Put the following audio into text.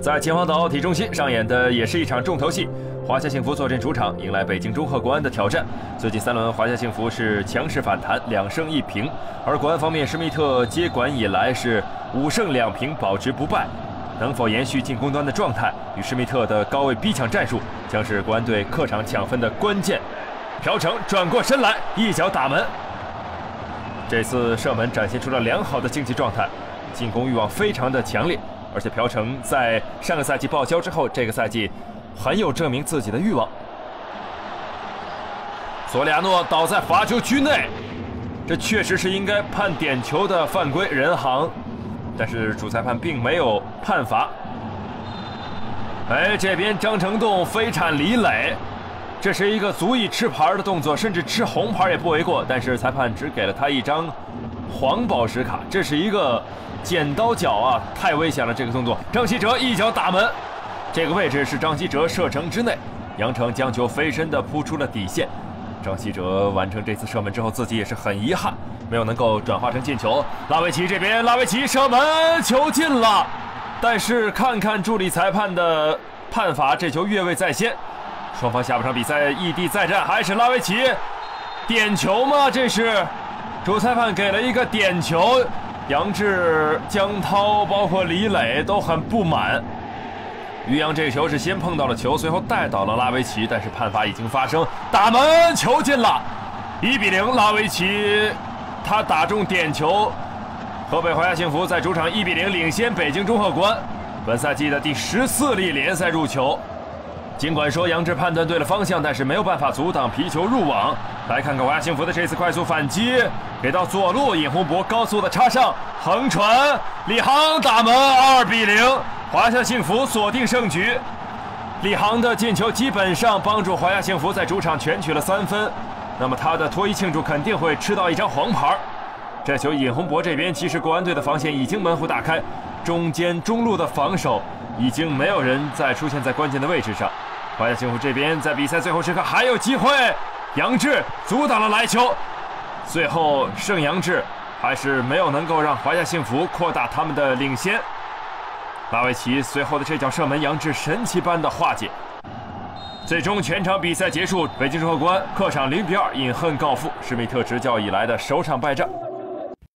在秦皇岛奥体中心上演的也是一场重头戏。华夏幸福坐镇主场，迎来北京中赫国安的挑战。最近三轮，华夏幸福是强势反弹，两胜一平；而国安方面，施密特接管以来是五胜两平，保持不败。能否延续进攻端的状态？与施密特的高位逼抢战术，将是国安队客场抢分的关键。朴成转过身来，一脚打门。这次射门展现出了良好的竞技状态，进攻欲望非常的强烈。而且朴成在上个赛季报销之后，这个赛季很有证明自己的欲望。索里亚诺倒在罚球区内，这确实是应该判点球的犯规，人行，但是主裁判并没有判罚。哎，这边张成栋飞铲李磊，这是一个足以吃牌的动作，甚至吃红牌也不为过。但是裁判只给了他一张黄宝石卡，这是一个。剪刀脚啊，太危险了！这个动作，张稀哲一脚打门，这个位置是张稀哲射程之内，杨成将球飞身的扑出了底线。张稀哲完成这次射门之后，自己也是很遗憾，没有能够转化成进球。拉维奇这边，拉维奇射门，球进了，但是看看助理裁判的判罚，这球越位在先。双方下半场比赛异地再战，还是拉维奇点球吗？这是主裁判给了一个点球。杨志、江涛，包括李磊都很不满。于洋这球是先碰到了球，随后带倒了拉维奇，但是判罚已经发生，打门球进了，一比零，拉维奇他打中点球，河北华夏幸福在主场一比零领先北京中赫国安，本赛季的第十四粒联赛入球。尽管说杨志判断对了方向，但是没有办法阻挡皮球入网。来看看华夏幸福的这次快速反击，给到左路，尹洪博高速的插上，横传，李航打门，二比零，华夏幸福锁定胜局。李航的进球基本上帮助华夏幸福在主场全取了三分，那么他的脱衣庆祝肯定会吃到一张黄牌。这球尹洪博这边，其实国安队的防线已经门户大开，中间中路的防守已经没有人再出现在关键的位置上。华夏幸福这边在比赛最后时刻还有机会，杨志阻挡了来球，最后盛杨志还是没有能够让华夏幸福扩大他们的领先。拉维奇随后的这脚射门，杨志神奇般的化解。最终全场比赛结束，北京中赫国安客场零比二饮恨告负，施密特执教以来的首场败仗。